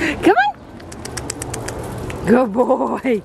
Come on. Good boy.